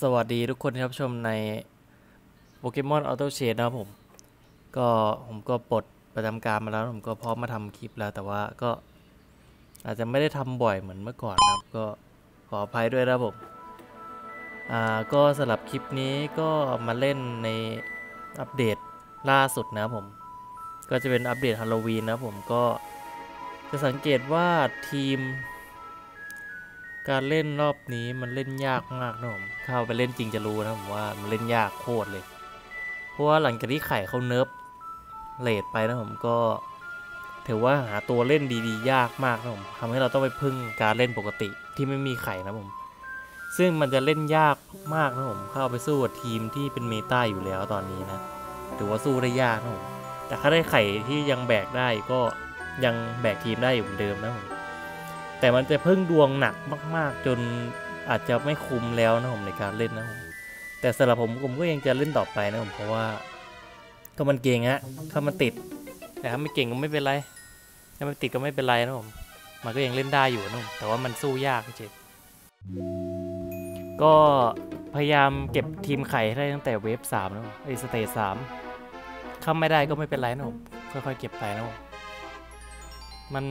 สวัสดีทุกคนที่รับชมในโปเกมอนออโต้เชดนะครับผม ก็ผมก็ปลดประจำการมาแล้ว ผมก็พร้อมมาทำคลิปแล้ว แต่ว่าก็อาจจะไม่ได้ทำบ่อยเหมือนเมื่อก่อนนะครับ ก็ขออภัยด้วยนะผมอ่าก็สำหรับคลิปนี้ก็มาเล่นในอัปเดตล่าสุดนะครับผม ก็จะเป็นอัปเดตฮาโลวีนนะผมก็จะสังเกตว่าทีม การเล่นรอบนี้มันเล่นยากมากนะผมเข้าไปเล่นจริงจะรู้นะผมว่ามันเล่นยากโคตรเลย เพราะว่าหลังจากที่ไข่เขา nerf rate ไปนะผมก็ถือว่าหาตัวเล่นดีๆ ยากมากนะผมทำให้เราต้องไปพึ่งการเล่นปกติที่ไม่มีไข่นะผม ซึ่งมันจะเล่นยากมากนะผมเข้าไปสู้กับทีมที่เป็น meta อยู่แล้วตอนนี้นะถือว่าสู้ได้ยากนะผมแต่ถ้าได้ไข่ที่ยังแบกได้ก็ยังแบกทีมได้อยู่เหมือนเดิมนะผม แต่มันจะพึ่งดวงหนักมาก ๆ จนอาจจะไม่คุ้มแล้วนะผมในการเล่นนะผมแต่สำหรับผมผมก็ยังจะเล่นต่อไปนะผมเพราะว่า ก็มันเก่งฮะถ้ามันติดแต่ถ้าไม่เก่งก็ไม่เป็นไรถ้ามันติดก็ไม่เป็นไรนะผมมันก็ยังเล่นได้อยู่นะผมแต่ว่ามันสู้ยากเฉยก็พยายามเก็บทีมไข่ให้ได้ตั้งแต่เวฟสามนะผมไอสเตจสามถ้าไม่ได้ก็ไม่เป็นไรนะผมค่อยๆเก็บไปนะผมมัน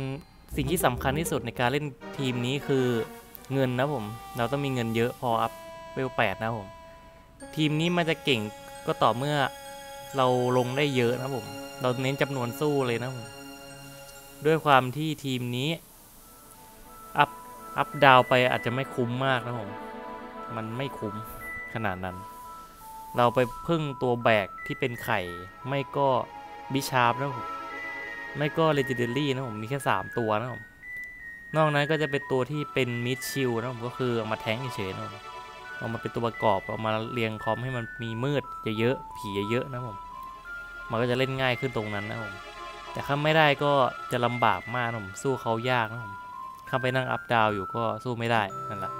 สิ่งที่สำคัญที่สุดในการเล่นทีมนี้คือเงินนะผม เราต้องมีเงินเยอะพออัพเวลแปดนะผม ทีมนี้มันจะเก่งก็ต่อเมื่อเราลงได้เยอะนะผม เราเน้นจำนวนสู้เลยนะผม ด้วยความที่ทีมนี้ อัพ อัพดาวไปอาจจะไม่คุ้มมากนะผม มันไม่คุ้มขนาดนั้น เราไปพึ่งตัวแบกที่เป็นไข่ ไม่ก็บิชาร์ปนะผม ไม่ก็ Legendary นะผมมีแค่ 3 ตัวนะผมนอกนั้นก็จะเป็นตัวที่เป็นมิดชิลนะผมก็คือเอามาแทงเฉยๆนะผมเอามาเป็นตัวประกอบเอามาเรียงคอมให้มันมีมืดเยอะๆผีเยอะๆนะผมมันก็จะเล่นง่ายขึ้นตรงนั้นนะผมแต่ถ้าไม่ได้ก็จะลำบากมากนะผมสู้เขายากนะผมข้าไปนั่งอัพดาวอยู่ก็สู้ไม่ได้นั่นแหละ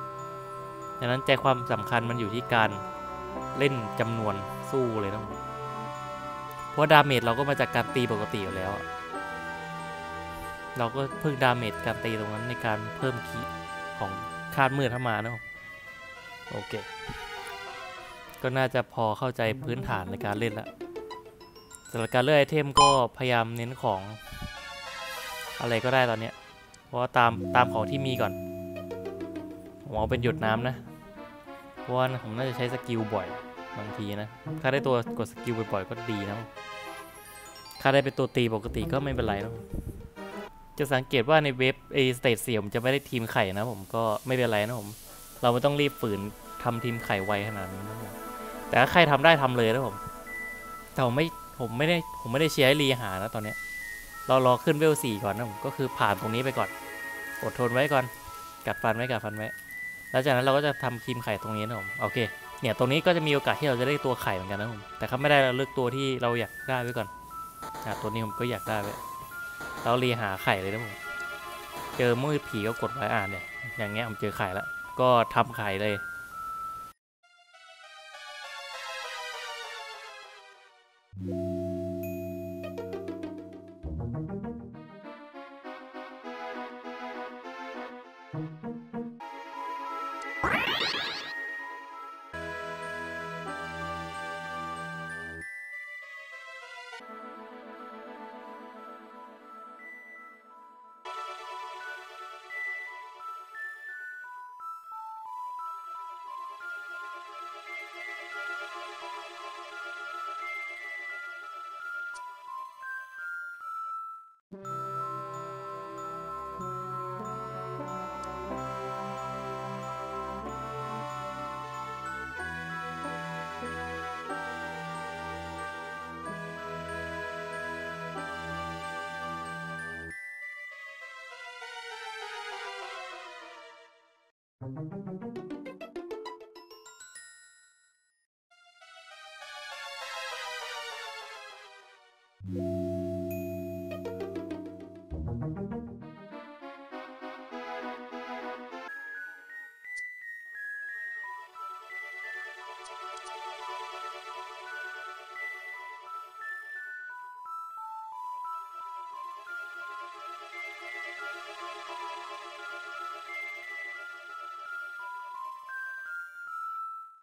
ดังนั้นใจความสำคัญมันอยู่ที่การเล่นจำนวนสู้เลยนะผมเพราะดาเมจเราก็มาจากการตีปกติอยู่แล้ว เราก็เพึ่งดาเมจการตีตรงนั้นในการเพิ่มคีของคาดมืดเข้ามาเนาะโอเค ก็น่าจะพอเข้าใจพื้นฐานในการเล่นละสำหรับการเลือกไอเทมก็พยายามเน้นของ อะไรก็ได้ตอนเนี้ยเพราะตามตามของที่มีก่อนผมเอาเป็นหยดน้ำนะเพราะว่าผมน่าจะใช้สกิลบ่อยบางทีนะ ถ้าได้ตัวกดสกิลบ่อยๆก็ดีนะ ถ้าได้เป็นตัวตีปกติก็ไม่เป็นไรนะ จะสังเกตว่าในเว็บเอสเตทเสียมจะไม่ได้ทีมไข่นะผมก็ไม่เป็นไรนะผม เราไม่ต้องรีบฝืนทำทีมไข่ไวขนาดนั้นนะผมแต่ถ้าใครทำได้ทำเลยนะผมแต่ผมไม่ผมไม่ได้ผมไม่ได้เชียร์ให้รีหานะตอนเนี้ย เรารอขึ้นเวลสี่ก่อนนะผมก็คือผ่านตรงนี้ไปก่อน อดทนไว้ก่อน กัดฟันไว้กัดฟันไว้แล้วจากนั้นเราก็จะทำทีมไข่ตรงนี้นะผมโอเคเนี่ยตรงนี้ก็จะมีโอกาสที่เราจะได้ตัวไข่เหมือนกันนะผมแต่ถ้าไม่ได้เราเลือกตัวที่เราอยากได้ไว้ก่อนอะตัวนี้ผมก็อยากได้ไว้ เรารีหาไข่เลยนะผมเจอมืดผีก็กดไว้อ่านเนี่ยอย่างเงี้ยผมเจอไข่แล้วก็ทำไข่เลย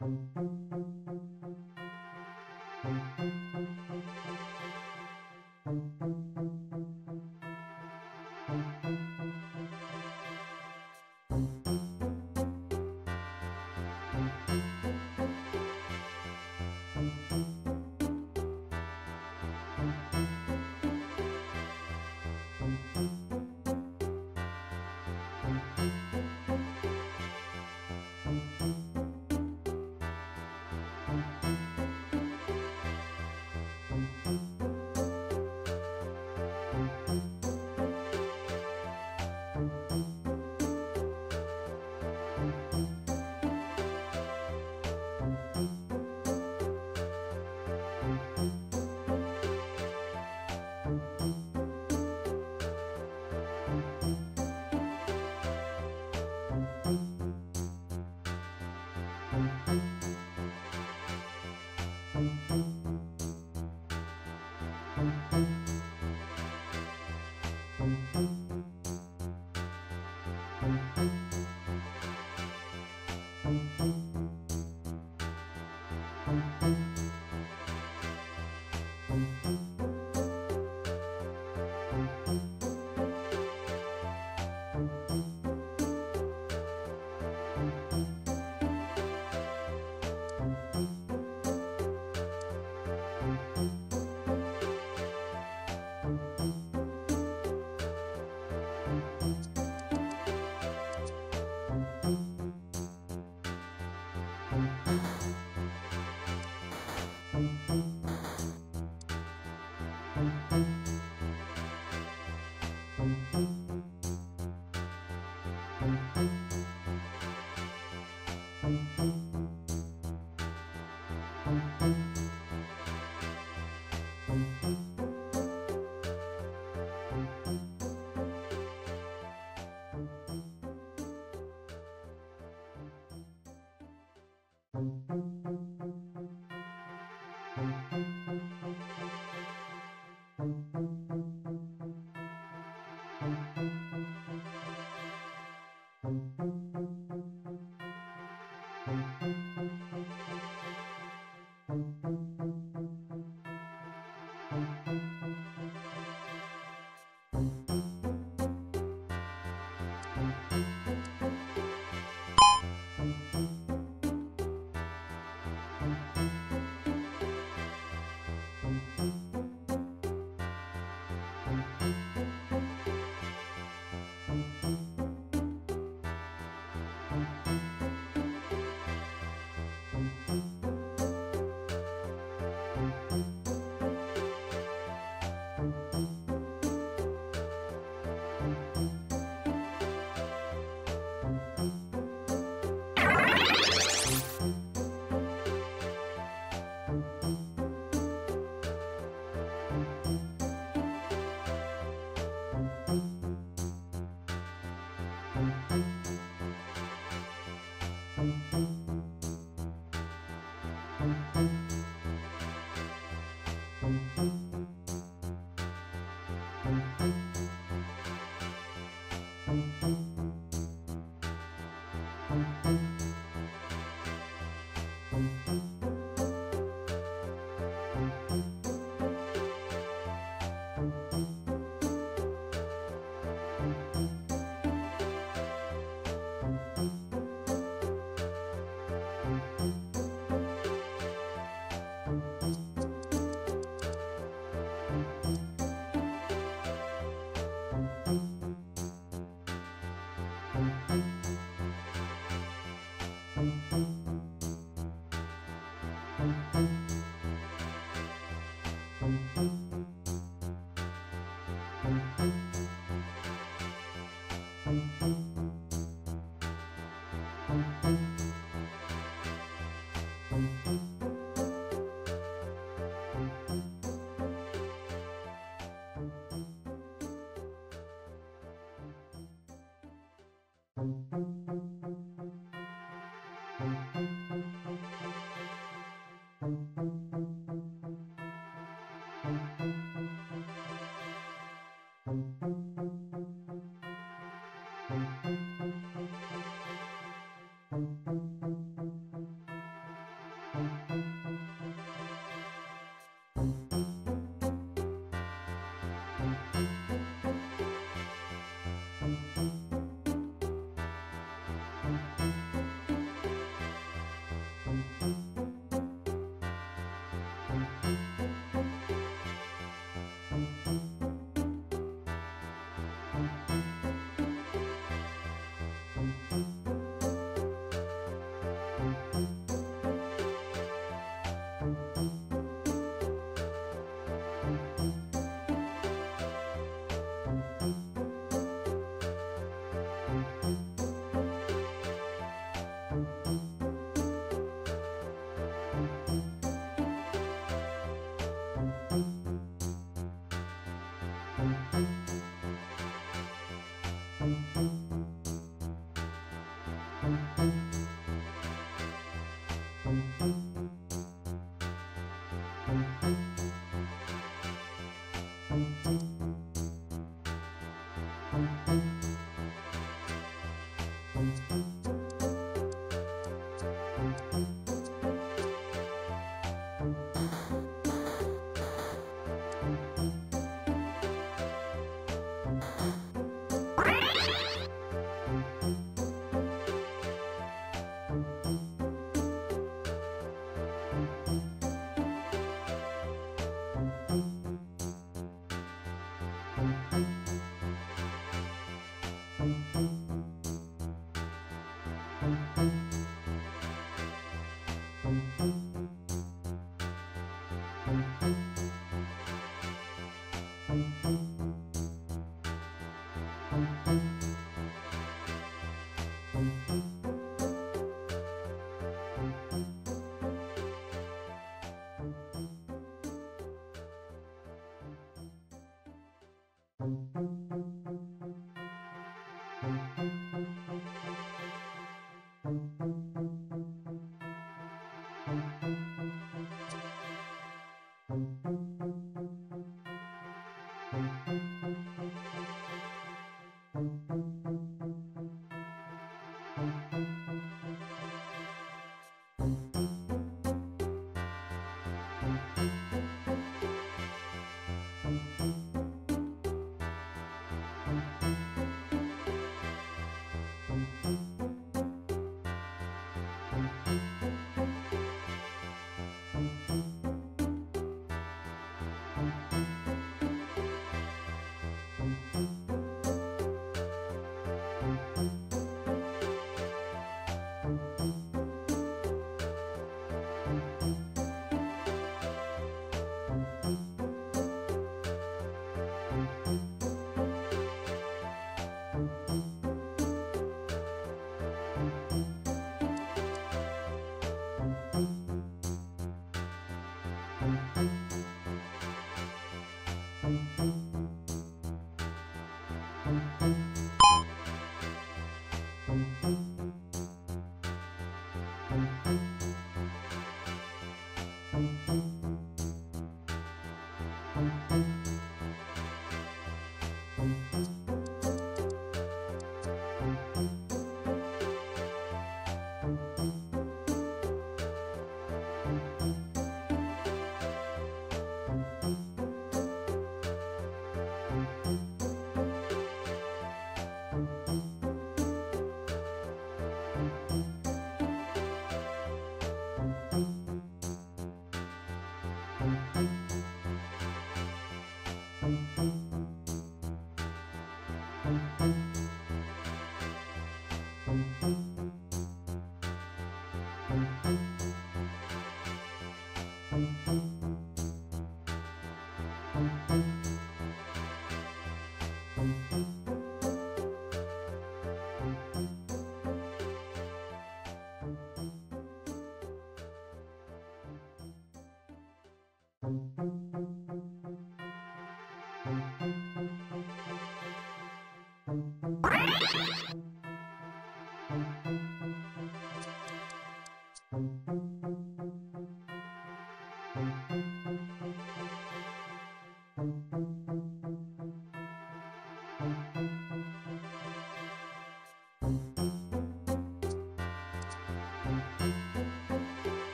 เ「